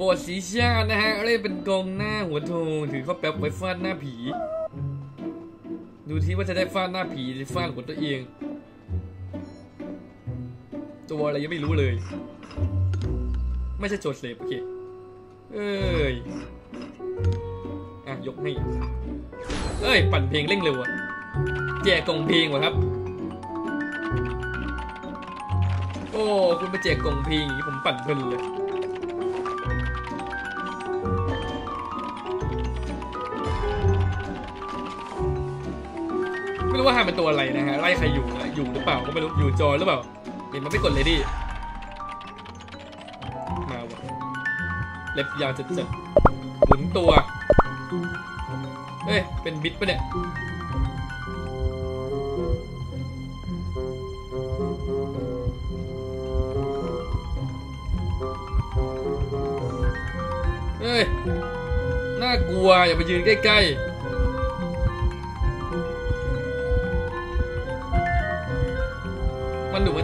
โบสถ์สีชาตินะฮะเล่นเป็นกองหน้าหัวโทงถือข้าวแป๊บไว้ฟาดหน้าผี ดูที่ว่าจะได้ฟาดหน้าผีหรือฟาดหัวตัวเอง ตัวอะไรยังไม่รู้เลย ไม่ใช่โจทย์เซฟโอเคเอ้ยอะยกให้เอ้ย ปั่นเพลงเร่งเร็วอะแจกกล่องเพลงวะครับ โอ้ คุณไปแจกกล่องเพลงอย่างนี้ผมปั่นเพลินเลย ไม่รู้ว่าหาเป็นตัวอะไรนะฮะไล่ใครอยู่นะอยู่หรือเปล่าก็ไม่รู้อยู่จอหรือเปล่าเห็นมันไม่กดเลยดิมาวะเล็บยาวจัดจัดๆหมุนตัวเฮ้ยเป็นบิดปะเนี่ยเฮ้ยน่ากลัวอย่าไปยืนใกล้ๆ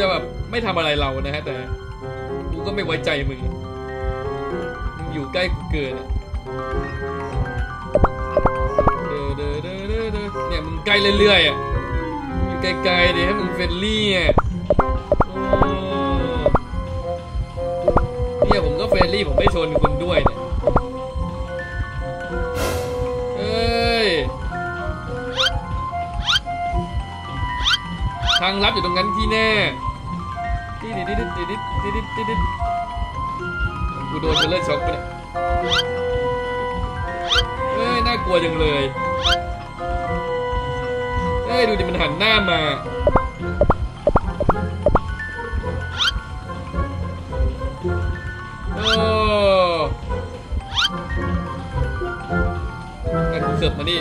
จะแบบไม่ทำอะไรเรานะฮะแต่กูก็ไม่ไว้ใจมึงมึงอยู่ใกล้กูเกินอะเด้อเด้อเด้อเด้อเดอเนี่ยมึงใกล้เรื่อยๆอะอยู่ไกลๆดิให้มึง friendly อะเนี่ยผมก็ friendly ผมไม่ชนคุณด้วยเนี่ยเอ้ยทางลับอยู่ตรงนั้นที่แน่ ดิดิดิดิดิดิดิดิดิดกูโดน terror shock ไปเนี่ยเฮ้ยน่ากลัวจังเลยเฮ้ยดูดิมันหันหน้ามาโอ้ไอ้กูเสิร์ฟมานี่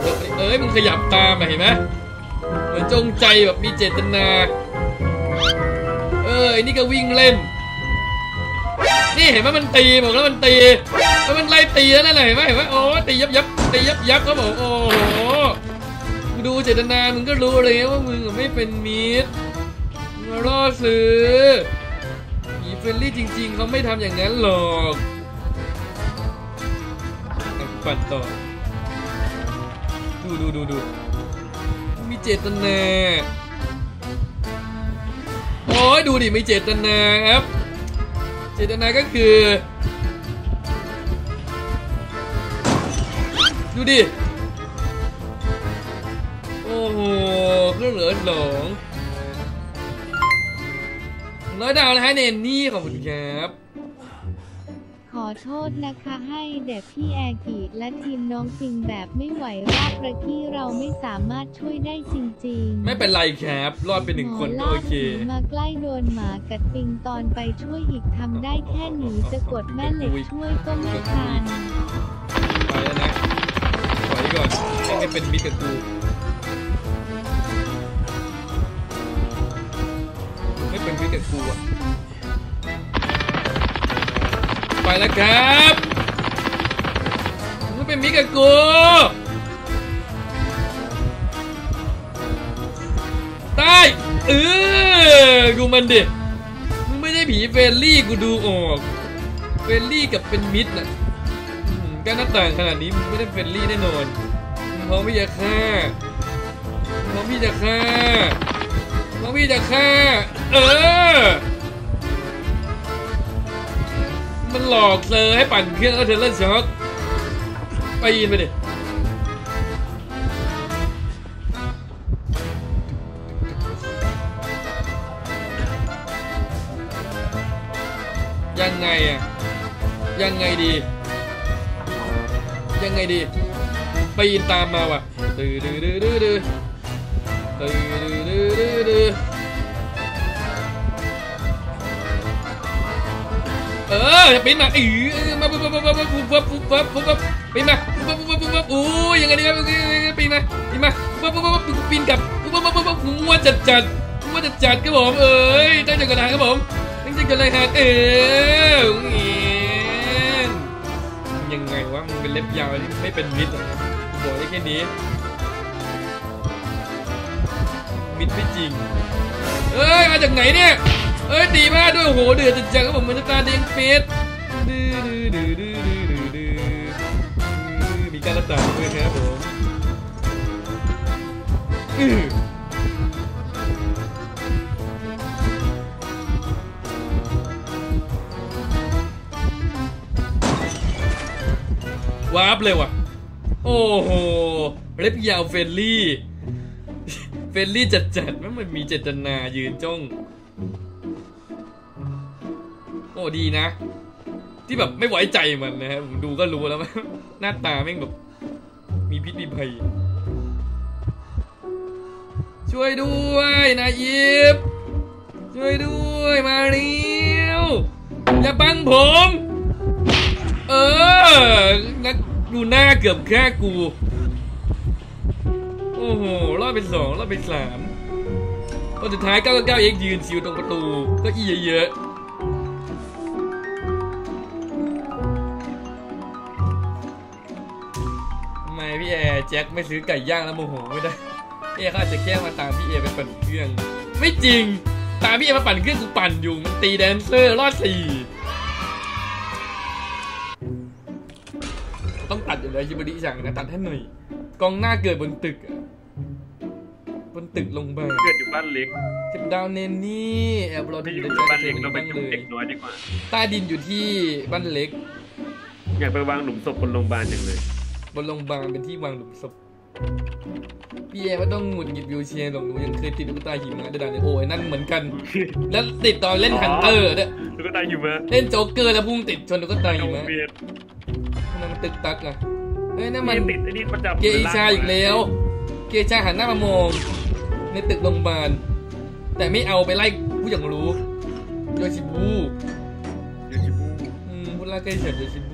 เสิเอ้ยมึงขยับตามาเห็นไหมเหมือนจงใจแบบมีเจตนา ออไอ้นี่ก็วิ่งเล่น นี่เห็นไหมมันตีบอกแล้วมันตีแล้วมันไล่ตีแล้วนั่นแหละเห็นไหมเห็นไหมโอ้ตียับยับตียับยับเขาบอกโอ้โหดูเจตนามึงก็รู้เลยว่ามึงไม่เป็นมิตรมาล่อซื้อมีเฟรนลี่จริง ๆเขาไม่ทำอย่างนั้นหรอกปั่นต่อดูดูดูดูมีเจตนา อ้ยดูดิมีเจตนาครับ เจตนาก็คือ ดูดิ โอ้โหเครื่องเหลือหลงร้อยดาวนะฮะเนนนี่ขอบคุณครับ ขอโทษนะคะให้เด็กพี่แอกิและทีมน้องปิงแบบไม่ไหวรากระที่เราไม่สามารถช่วยได้จริงๆ ไม่เป็นไรครับรอดเป็นหนึ่งคนหมก็อโอลากเคผีมาใกล้โดนหมากัดปิงตอนไปช่วยอีกทำได้แค่หนีจะกดแม่เหล็กช่วยก็ไม่ทันไปแล้วนะถอยก่อนให้ให้เป็นมิตรกับกูไม่เป็นมิตรกับกูอะ ไปแล้วครับไม่เป็นมิตรกับกูตายเออดูมันดิมึงไม่ใช่ผี friendly กูดูออกfriendly กับเป็นมิตรน่ะก็หน้าต่างขนาดนี้มึงไม่ได้ friendly แน่นอนมึงพร้อมที่จะฆ่ามึงพร้อมที่จะฆ่ามึงพร้อมที่จะฆ่าเออ มันหลอกเซอร์ให้ปั่นเครื่องแล้ว terror shock ไปยินไปดิยังไงอะยังไงดี ยังไงดี ไปีนตามมาว่ะดื้อดื้อดื้อดื้อดื้อดื้อดื้อดื้อ เออเออปีนมาอือมาปุ๊บปุ๊บปุ๊บปุ๊บปุ๊บปุ๊บปุ๊บปุ๊บปุ๊บปีนมาปุ๊บปุ๊บปุ๊บปุ๊บปุ๊บโอ้ยยังไงดีครับปีนมาปีนมาปุ๊บปุ๊บปุ๊บปุ๊บปีนกลับปุ๊บปุ๊บปุ๊บปุ๊บมัวจัดจัดมัวจัดจัดครับผมเอ้ยตั้งใจกันนะครับผมตั้งใจกันเลยฮะเออยังไงวะมึงเป็นเล็บยาวไม่เป็นมิดอะบอกได้แค่นี้มิดไม่จริงเอ้ยมาจากไหนเนี่ย เอ้ยดีมากด้วยโอ้โหเดือดจัดจังครับผมมันจะตาแดงเฟสดื้อดื้อดื้อดื้อดื้อดื้อดื้อมีการระดับด้วยครับผมอื้อ warp เลยว่ะ โอ้โหเล็บยาว friendly friendly จัดๆมันมันมีเจตนายืนจ้อง โอ้ดีนะ ที่แบบไม่ไว้ใจมันนะฮะผมดูก็รู้แล้วว่าหน้าตาแม่งแบบ มีพิษมีภัย ช่วยด้วยนายยิบช่วยด้วยมาเร็วอย่าบังผม เออนักดูหน้าเกือบแค่กู โอ้โหรอดไปสองรอดไปสามคนสุดท้าย999เอ็กยืนชิวตรงประตูก็อี้เยอะๆ พี่แอร์แจ็คไม่ซื้อไก่ย่างแล้วโมโหไม่ได้เอเขาอาจจะแค่มาตามพี่เอไปปั่นเครื่อง ไม่จริง ตามพี่เอมาปั่นเครื่องกูปั่นอยู่มันตีแดนเซอร์รอดสี่ต้องตัดอยู่แล้วชิบะดิสั่งนะตัดให้หน่อยกองหน้าเกิดบนตึกอะบนตึกโรงพยาบาลเกิดอยู่บ้านเล็กเก็บดาวเนนนี่แอบรอไม่ที่ออยู่ยู่ในใจบ้านเธเล็อกเราไปบ้างอยู่เลยเด็กน้อยดีกว่าใต้ดินอยู่ที่บ้านเล็ก อยากไปวางหลุมศพบนโรงพยาบาลอย่างเลย บนโรงพยาบาลเป็นที่วางหลุมศพพี่เอไม่ต้องหงุดหงิดวิวเชียร์หรอกหนูยังเคยติดลูกตาหิมะด้วยดันเลยโอ้ยนั่นเหมือนกัน แล้วติดตอนเล่นฮันเตอร์เนี่ยลูกตาอยู่มาเล่นโจ๊กเกอร์แล้วพุ่งติดชนลูกตาหิเอามะเบียดทำไมมันตึกตักอะเฮ้ยนั่นมัมันนติดไอ้นี่ประจำเกอิชาอีกแล้ว เกอิชาหันหน้ามามองในตึกโรงพยาบาลแต่ไม่เอาไปไล่ผู้อย่างรู้โยชิบูโยชิบูอืมพูดไล่ใกล้เฉียบโยชิบู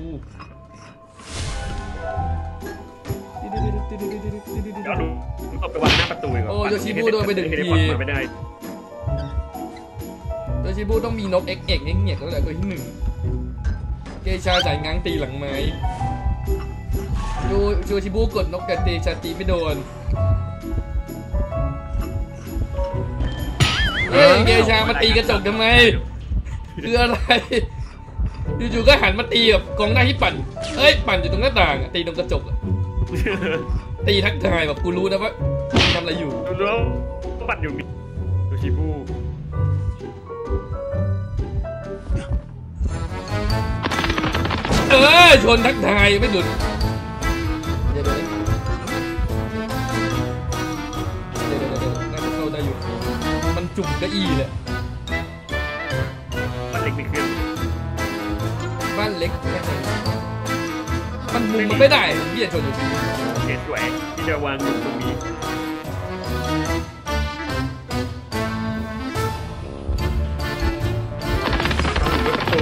เอาหลุมศพไปวางหน้าประตูอีกเหรโอ้โยชิบูโดนไปหนึ่งทีคอปเตอร์มาไม่ได้โยชิบูต้องมีนกเอ็กเอ็กเงี้ยเงี้ยแล้วแหละตัวที่หนึ่งเกอิชาจ่ายง้างตีหลังไม้โยโยชิบูกดนกกับเตชาตีไม่โดนเฮ้ยเกอิชามาตีกระจกทำไมคืออะไรอยู่ๆก็หันมาตีแบบกองหน้าที่ปั่นเอ้ยปั่นอยู่ตรงหน้าต่างอะตีตรงกระจกอะ ตีทักทายแบบกูรู้นะว่าทำอะไรอยู่ดูแล้วปัดอยู่มีโยชิบูเออชนทักทายไม่หลุดเดี๋ยวเดี๋ยวเดี๋ยวเดี๋ยวเดี๋ยวน่าจะเข้าได้อยู่ มันจุ่มเก้าอี้เลยบ้านเล็กมีเครื่องบ้านเล็กแค่ไหนมันมุมมันไม่ได้พี่จะชนอยู่ดี เกสวยที่จะวางหลุมตรงนี้เอาหลุมไว้ประตู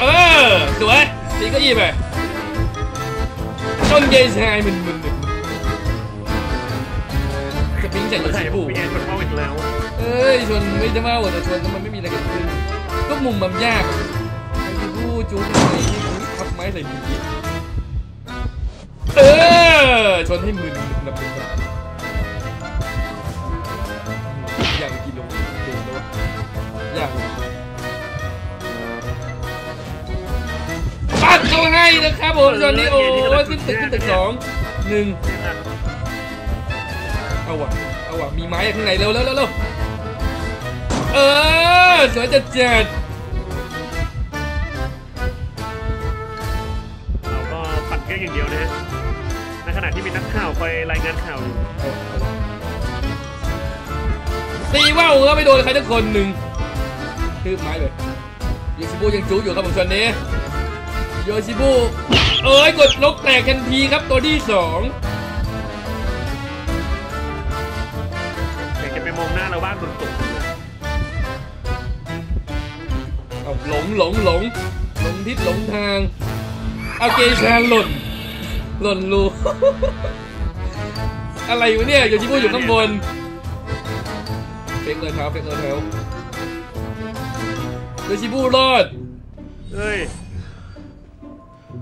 เออสวยตีเก้าอี้ไปชนเยชายมึนมึนมึนจะปิ้งใส่โยใช่ชิผบุมมีแอนคนเข้าอีกแล้วเอ้ยชนไม่จะมาว่าแต่ชนแล้วมันไม่มีอะไรเกิดขึ้นก็มุมมันยากโยชิบุจูบยังไงให้กูทับไม้ใส่ผี เออชนให้มึนแบบเป็นแบบอย่างกินลงเดินแล้ววะอย่างปัดเขาให้นะครับผมตอนนี้โอ้ยขึ้นตึกขึ้นตึกสองหนึ่งเอาวะเอาวะมีไม้ข้างในเร็วเร็วเร็วเร็วเออสวยจัดจัด ที่มีนักข่าวคอยรายงานข่าวอยู่เอาเอาตีว่าวก็ไม่โดนใครทั้งคนหนึ่งคือไม้เลยโยชิบุยังจู๊อยู่ครับผมชวนนี้โยชิบุเอ้ยกดนกแตกทันทีครับตัวที่สองอยากจะไปมองหน้าเราบ้างโดนตกเอาหลงหลงหลงหลงทิศหลงทางเอาเกชาหล่น หล่นรู อะไรวะเนี่ยโยชิบุอยู่ข้างบน fake เลยเท้า fake เลยเท้าโยชิบุรอด เฮ้ย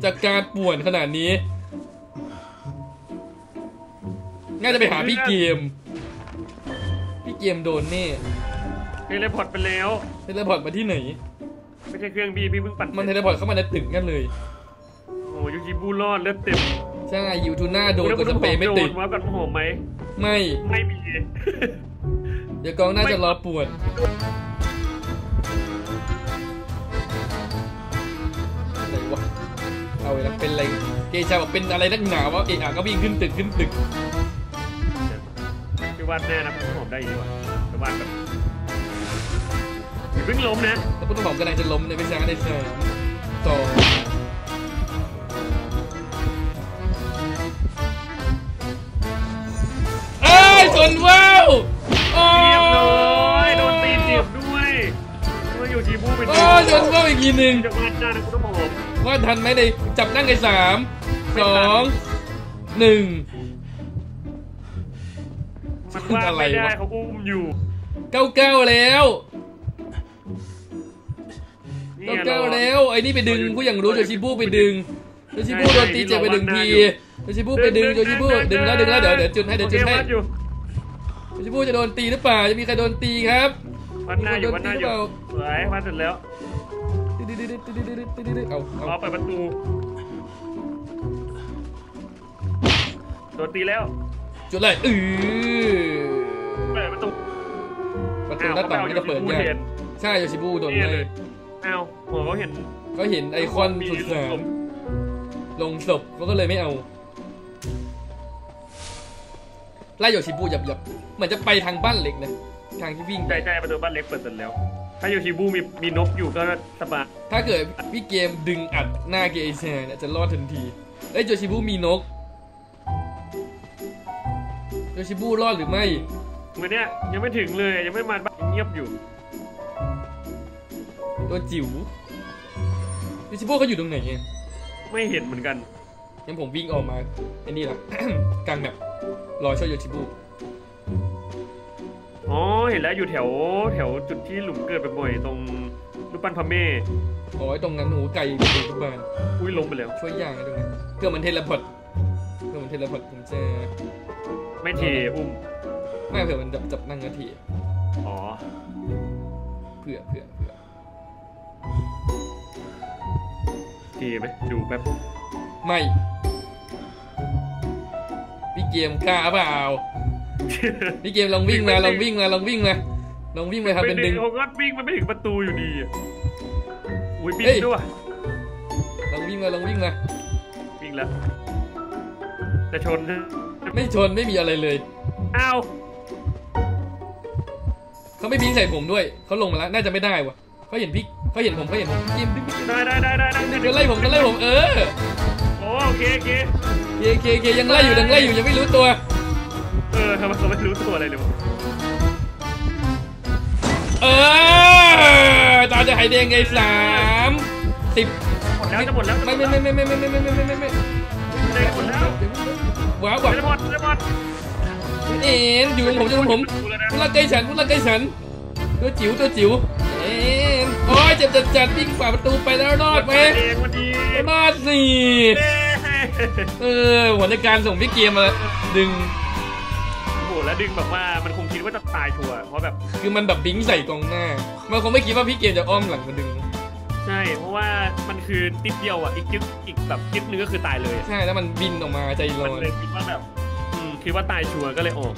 จากการป่วนขนาดนี้น่าจะไปหาพี่เกม พี่เกมโดนแน่ teleport ไปแล้ว teleport มาที่ไหน ไม่ใช่เครื่องพี่พี่เพิ่งปั่นมัน teleport เข้ามาในตึกกันเลย โอ้ยูจิบูรอดเลือดเต็ม ใช่ยูทูน่าโดนกดสเปรย์ไม่ติดโดนว่ากันหอมไหมไม่ไม่มีเดี๋ยวกองน่าจะรอปวดอะไรวะเอาเลยนะเป็นอะไรเกชาบอกเป็นอะไรนักหนาวะเอะอะก็วิ่งขึ้นตึกขึ้นตึกพี่วาดแน่นะผมหอมได้อยู่ดีกว่าแต่วาดแบบอย่าเพิ่งล้มนะแล้วพุทธหอมกำลังจะล้มในพิชาในสามสอง ชนว้าวโอ้เรียบร้อยโดนตีนเจ็บด้วยว่าอยู่ทีบูเป็นโอ้ยชนว้าวอีกทีหนึ่งจะวาดได้นะคุณต้องหอมว่าทันไหมในจับนั่งในสามสองหนึ่งมันวาดอะไรไม่ได้วะเขาอุ้มอยู่เก้าเก้าแล้วนี่เก้าไงเก้าเราแล้วไอ้นี่ไปดึงผู้อย่างรู้โจชิบูไปดึงโจชิบูโดนตีเจ็บไปดึงทีโจชิบูไปดึงโจชิบูดึงแล้วดึงแล้วเดี๋ยวเดี๋ยวจุดให้เดี๋ยวจุดให้โอ ควาอยู่โจชิบูจะโดนตีหรือเปล่า จะมีใครโดนตีครับวัดหน้าอยู่วัดหน้าอยู่สวยวัดเสร็จแล้วเอารอเอาเปิดประตู โดนตีแล้ว จุดเลยอือเปิดประตู ประตูหน้าต่างนี่ก็เปิดยากใช่โจชิบูโดนนี่เลเลยยอ้าวหัวเขาเห็น ก็เห็นไอคอนสุดสามลงศพเขาก็เลยไม่เอา ไล่โยชิบูหยับหยับเหมือนจะไปทางบ้านเล็กนะทางที่วิ่งไปใจใจประตูบ้านเล็กเปิดเสร็จแล้ว ถ้าอยู่ชิบูมีมีนกอยู่ก็สบายถ้าเกิดพี่เกมดึงอัดหน้าเกเอเชเนี่ยจะรอดทันทีเอ้ยโจชิบุมีนกโจชิบุรอดหรือไม่เมื่อเนี้ยยังไม่ถึงเลยยังไม่มาบ้านเงียบอยู่ตัวจิ๋วโจชิบุเขาอยู่ตรงไหนเนี่ยไม่เห็นเหมือนกันงั้นผมวิ่งออกมาไอ้นี่ละกลางแบบ รอช่วยโยชิบุอ๋อเห็นแล้วอยู่แถวแถวจุดที่หลุมเกิดบ่อยๆตรงรูปปั้นพระเม่อ๋อไอ้ตรงนั้นหนูไก่เป็นทุกบ้านอุ้ยลงไปแล้วช่วยย่างไอ้ตรงนั้นเพื่อมันเทเลพอร์ตเพื่อมันเทเลพอร์ตผมจะไม่เทอุ้มไม่เผื่อมันจับจับนั่งนาทีอ๋อเผื่อเผื่อเผื่อเทไหมดูแป๊บไม่พี่ เกมกล้าเปล่าพี่เกมลองวิ่งมาลองวิ่งมาลองวิ่งมาลองวิ่งมาครับเป็นดึงเขาก็วิ่งมันไม่ถึงประตูอยู่ดีอะอุ้ยบินเฮ้ยด้วยลองวิ่งมาลองวิ่งมาวิ่งแล้วจะชนไม่ชนไม่มีอะไรเลยอ้าวเขาไม่บิงใส่ผมด้วยเขาลงมาแล้วน่าจะไม่ได้วะเขาเห็นพี่เขาเห็นผมเขาเห็นผมพี่เกมดึงดึงดึงได้ได้ได้ได้ได้ดึงเขาไล่ผมเขาไล่ผมเออโอ้โอเคโอเค เคเคเคยังไล่อยู่ยังไล่อยู่ยังไม่รู้ตัว เออทำไมเขาไม่รู้ตัวอะไรเลยวะเออตาจะหายแดงไงสามสิบหมดแล้วจะหมดแล้วจะหไม่ดไม่แล้วไม่ไม่ไม่ไม่ไม่ไม่ไม่ไม่ไม่จะหมดแล้วว้าวว้าวจะหมดจะหมดเอ็นอยู่กับผมอยู่กับผมดูแล้วนะพูดละใกล้ฉันพูดละใกล้ฉันตัวจิ๋วตัวจิ๋วเอ็นโอ้ยเจ็บจัดจัดวิ่งฝ่าประตูไปแล้วรอดไหมเองวันดีรอดสิ เย้เออหัวในการส่งพี่เกมมาดึงโอ้โหแล้วดึงแบบว่ามันคงคิดว่าจะตายชัวร์เพราะแบบคือมันแบบบิงใส่กองหน้า มันคงไม่คิดว่าพี่เกมจะอ้อมหลังมาดึง ใช่ เพราะว่ามันคือติดเดียวอะอีกจึ๊กอีกแบบจึ๊กนึงก็คือตายเลยอะใช่แล้วมันบินออกมาใจร้มันอนเลยคิดว่าแบบอืมคิดว่าตายชัวร์ก็เลยออก